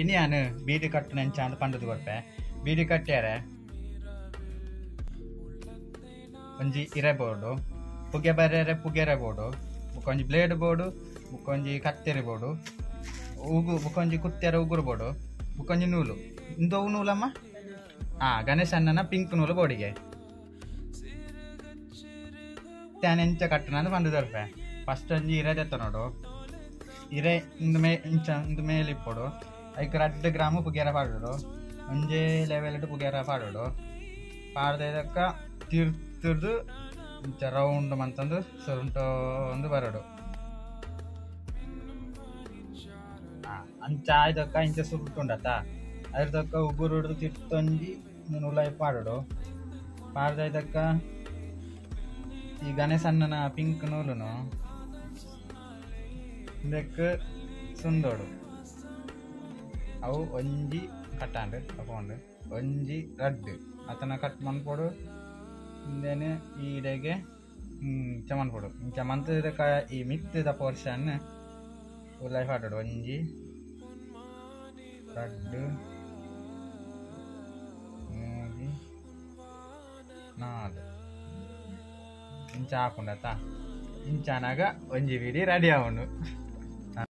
ಇನ್ನು ഞാൻ ಬೀಡಿ ಕಟ್ಟು ನೆಂಚ ಅಂತ ಪಂಡದು ಕೊಡ್ಪೆ കട്ടിയാരെ ಒಂಜಿ ಇರೆ ಬೋರ್ಡು ಪುಗೆ ಬರೆರೆ ಪುಗೆರೆ ಬೋರ್ಡು ಬೊಕೊಂಜಿ ಬ್ಲೇಡ್ ಬೋರ್ಡು ಬೊಕೊಂಜಿ ಕತ್ತೆರೆ ಬೋರ್ಡು ಉಗು ಬೊಕೊಂಜಿ ಕುತ್ತೆರೆ ಉಗುರು ಬೋರ್ಡು ಬೊಕೊಂಜಿ ನೂಲು ಇಂದವು ನೂಲಮ್ಮ ಆ ಗಣೇಶ ಅಣ್ಣನ ಪಿಂಕ್ ನೂಲು ಬೋಡಿಗೆ ತ್ಯಾನೆಂಚ ಕಟ್ಟನ ಬಂದು ದೊರಪೆ ಫಸ್ಟ್ ಒಂಜಿ ಇರೆ ತೆತ್ತ ನೋಡು ಇರೆ ಇಂದು ಮೇ ಇಂಚ ಇಂದು ಮೇಲೆ ಐಕ್ ರಡ್ಡ್ ಗ್ರಾಮ್ ಪುಗ್ಯಾರ ಪಾಡೋಡು. ಒಂಜೇ ಲೆವೆಲ್ ಪುಗ್ಯಾರ ಪಾಡೋಡು. ಪಾಡ್ದಕ್ಕ ತಿರ್ತಿರ್ದು ಇಂಚ ರೌಂಡ್ ಮಂತಂದು ಸುರುಂಟೋ ಒಂದು ಬರೋಡು. ಅಂಚ ಆಯ್ದಕ್ಕ ಇಂಚ ಸುರುಟುಂಡತ್ತ ಅದ್ರದಕ್ಕ ಉಗುರು ಹಿಡ್ದು ತಿರ್ತೊಂಜಿ ಉಲಾಯಿ ಪಾಡೋಡು. ಪಾಡ್ದಕ್ಕ ಈ ಗಣೇಶಣ್ಣನ ಪಿಂಕ್ ನೂಲುನು. ಇದಕ್ಕೆ ಸುಂದೋಡು. ಅವು ಒಂಜಿ ಕಟ್ಟಾಂಡು ತಕೊಂಡು ಒಂಜಿ ರಡ್ಡು. ಅತನ ಕಟ್ ಮನ್ಪೊಡು ಈ ಈಡೆಗೆ ಚಮನ್ ಮನ್ಪೊಡು ಇಂಚ ಮಂತದಕ್ಕ ಈ ಮಿತ್ತದ ಪೋರ್ಷನ್ ಲೈಫ್ ಆಟೋಡು. ಒಂಜಿ ರಡ್ಡು. ಮೂಜಿ ನಾಲ್ ಇಂಚ ಹಾಕೊಂಡತ್ತ ಇಂಚಾನಾಗ ಒಂಜಿ ಬಿಡಿ ರೆಡಿ ಆವನು